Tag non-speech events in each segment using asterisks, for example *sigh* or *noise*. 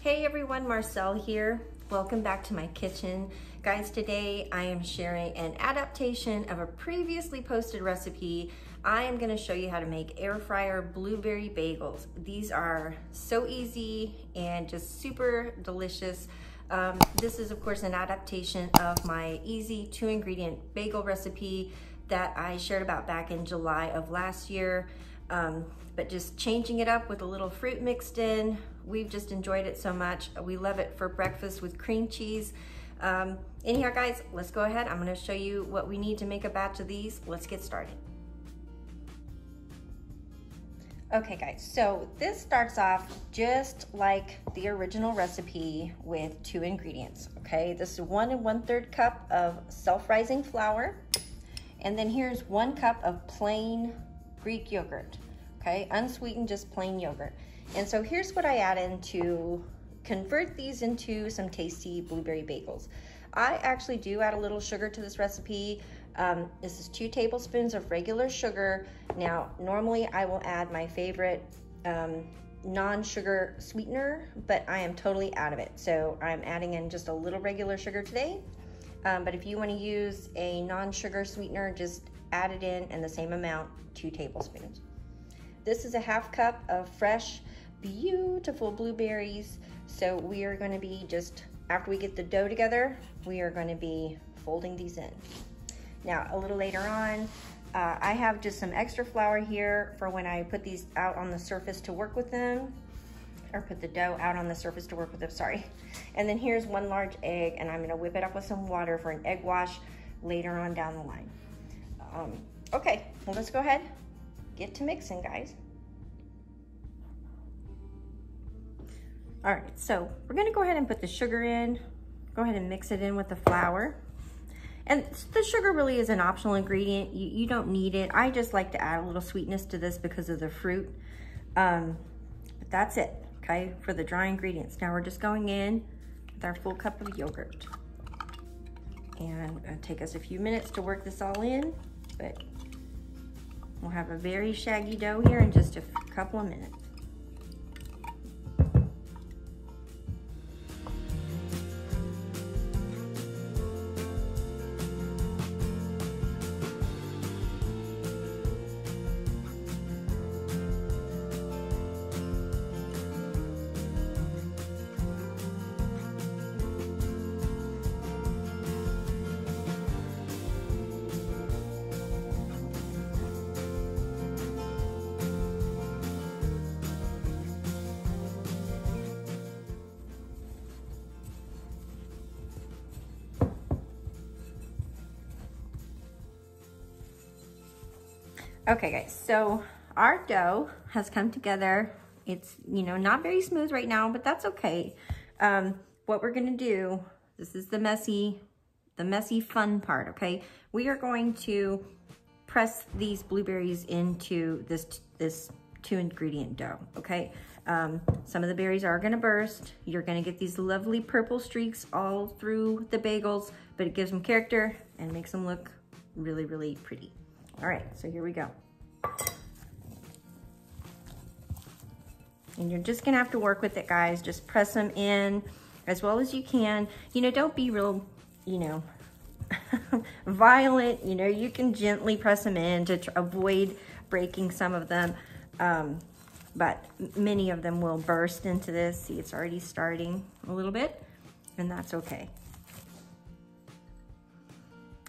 Hey everyone, Marcel here. Welcome back to my kitchen. Guys, today I am sharing an adaptation of a previously posted recipe. I am gonna show you how to make air fryer blueberry bagels. These are so easy and just super delicious. Um, this is of course an adaptation of my easy two ingredient bagel recipe that I shared about back in July of last year. Um, but just changing it up with a little fruit mixed in. We've just enjoyed it so much. We love it for breakfast with cream cheese. Um, anyhow, guys, let's go ahead. I'm gonna show you what we need to make a batch of these. Let's get started. Okay guys, so this starts off just like the original recipe with two ingredients, okay? This is one and one third cup of self-rising flour. And then here's one cup of plain Greek yogurt okay? Unsweetened, just plain yogurt. And so here's what I add in to convert these into some tasty blueberry bagels. I actually do add a little sugar to this recipe. Um, this is two tablespoons of regular sugar. Now, normally I will add my favorite um, non-sugar sweetener, but I am totally out of it. So I'm adding in just a little regular sugar today. Um, but if you wanna use a non-sugar sweetener, just add it in in the same amount, two tablespoons. This is a half cup of fresh, beautiful blueberries. So we are gonna be just, after we get the dough together, we are gonna be folding these in. Now, a little later on, uh, I have just some extra flour here for when I put these out on the surface to work with them, or put the dough out on the surface to work with them, sorry. And then here's one large egg, and I'm gonna whip it up with some water for an egg wash later on down the line. Um, okay, well, let's go ahead, get to mixing, guys. All right, so we're gonna go ahead and put the sugar in, go ahead and mix it in with the flour. And the sugar really is an optional ingredient. You, you don't need it. I just like to add a little sweetness to this because of the fruit. Um, but that's it, okay, for the dry ingredients. Now we're just going in with our full cup of yogurt. And it'll take us a few minutes to work this all in, but we'll have a very shaggy dough here in just a couple of minutes. Okay guys, so our dough has come together. It's, you know, not very smooth right now, but that's okay. Um, what we're gonna do, this is the messy, the messy fun part, okay? We are going to press these blueberries into this, this two ingredient dough, okay? Um, some of the berries are gonna burst. You're gonna get these lovely purple streaks all through the bagels, but it gives them character and makes them look really, really pretty. All right, so here we go. And you're just gonna have to work with it, guys. Just press them in as well as you can. You know, don't be real, you know, *laughs* violent. You know, you can gently press them in to avoid breaking some of them. Um, but many of them will burst into this. See, it's already starting a little bit, and that's okay.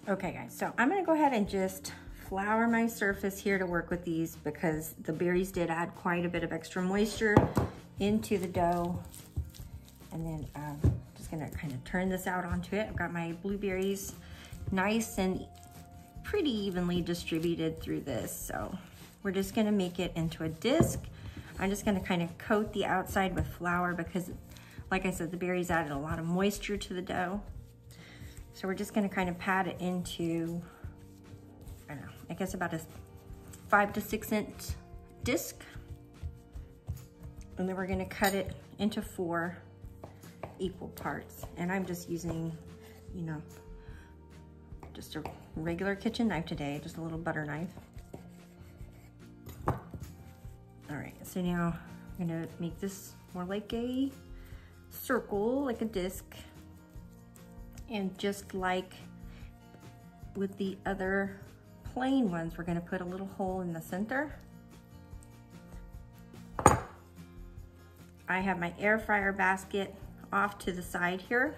Okay, guys, so I'm gonna go ahead and just flour my surface here to work with these because the berries did add quite a bit of extra moisture into the dough. And then I'm um, just gonna kind of turn this out onto it. I've got my blueberries nice and pretty evenly distributed through this. So we're just gonna make it into a disc. I'm just gonna kind of coat the outside with flour because like I said, the berries added a lot of moisture to the dough. So we're just gonna kind of pat it into I guess about a five to six inch disc. And then we're gonna cut it into four equal parts. And I'm just using, you know, just a regular kitchen knife today, just a little butter knife. All right, so now I'm gonna make this more like a circle, like a disc. And just like with the other plain ones, we're gonna put a little hole in the center. I have my air fryer basket off to the side here,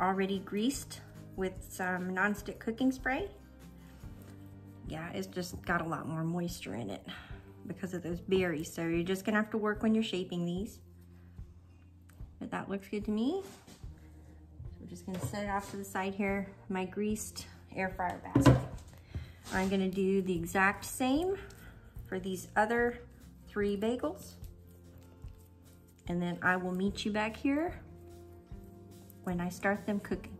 already greased with some nonstick cooking spray. Yeah, it's just got a lot more moisture in it because of those berries. So you're just gonna have to work when you're shaping these. But that looks good to me. So we're just gonna set it off to the side here, my greased air fryer basket. I'm gonna do the exact same for these other three bagels. And then I will meet you back here when I start them cooking.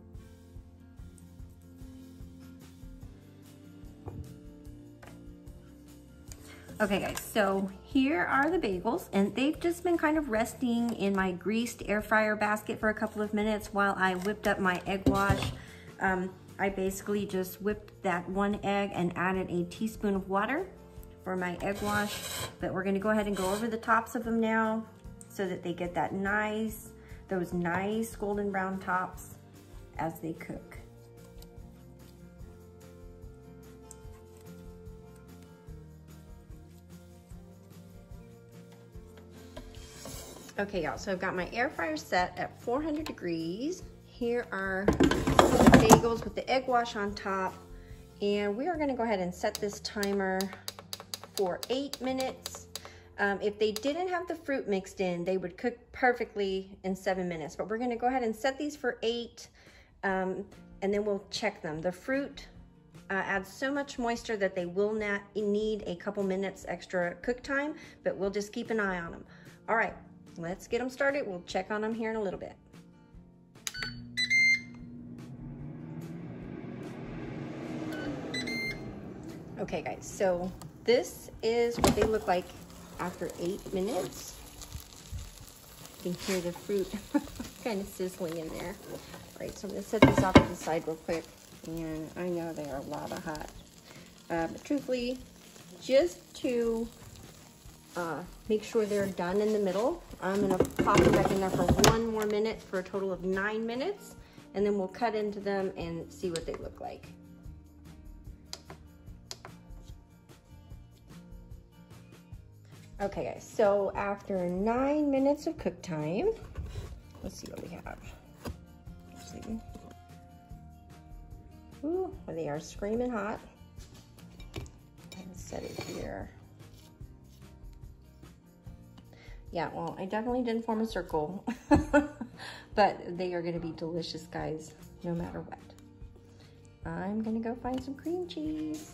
Okay guys, so here are the bagels and they've just been kind of resting in my greased air fryer basket for a couple of minutes while I whipped up my egg wash. Um, I basically just whipped that one egg and added a teaspoon of water for my egg wash, but we're gonna go ahead and go over the tops of them now so that they get that nice, those nice golden brown tops as they cook. Okay, y'all, so I've got my air fryer set at 400 degrees. Here are the bagels with the egg wash on top. And we are gonna go ahead and set this timer for eight minutes. Um, if they didn't have the fruit mixed in, they would cook perfectly in seven minutes. But we're gonna go ahead and set these for eight, um, and then we'll check them. The fruit uh, adds so much moisture that they will not need a couple minutes extra cook time, but we'll just keep an eye on them. All right, let's get them started. We'll check on them here in a little bit. Okay guys, so this is what they look like after eight minutes. You can hear the fruit *laughs* kind of sizzling in there. All right, so I'm gonna set this off to the side real quick. And I know they are a lot of hot. Uh, but truthfully, just to uh, make sure they're done in the middle. I'm gonna pop them back in there for one more minute for a total of nine minutes, and then we'll cut into them and see what they look like. Okay guys, so after nine minutes of cook time, let's see what we have. Ooh, they are screaming hot. Let's set it here. Yeah, well, I definitely didn't form a circle, *laughs* but they are gonna be delicious, guys, no matter what. I'm gonna go find some cream cheese.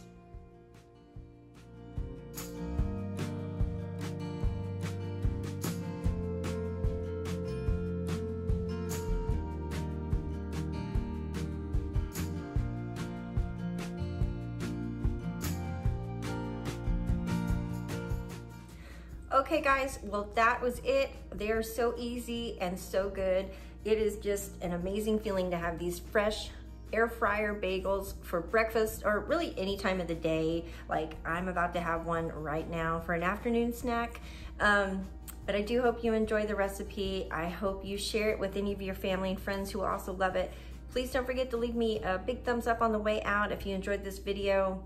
Okay guys, well that was it. They are so easy and so good. It is just an amazing feeling to have these fresh air fryer bagels for breakfast or really any time of the day. Like I'm about to have one right now for an afternoon snack. Um, but I do hope you enjoy the recipe. I hope you share it with any of your family and friends who also love it. Please don't forget to leave me a big thumbs up on the way out if you enjoyed this video.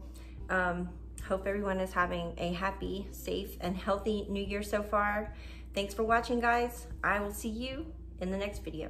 Um, Hope everyone is having a happy, safe, and healthy new year so far. Thanks for watching, guys. I will see you in the next video.